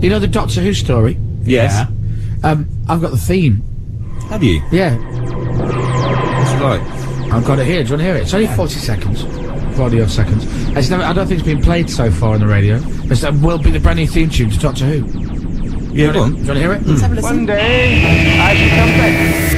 You know the Doctor Who story? Yes. Um, I've got the theme. Have you? Yeah, What's it? I've got it here. Do you want to hear it? It's only 40 seconds. 40 odd seconds. It's never, I don't think it's been played so far on the radio. It uh, will be the brand new theme tune to Doctor Who. Yeah, go Do you want to hear it? Let's have a listen. One day I shall come back.